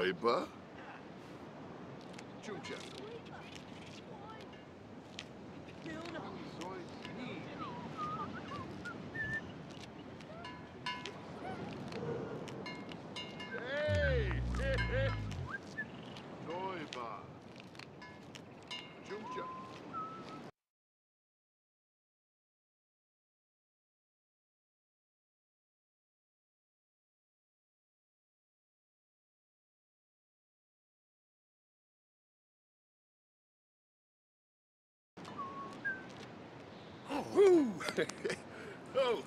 Zoiba. Juja. Hey! Zoiba. Woo! oh,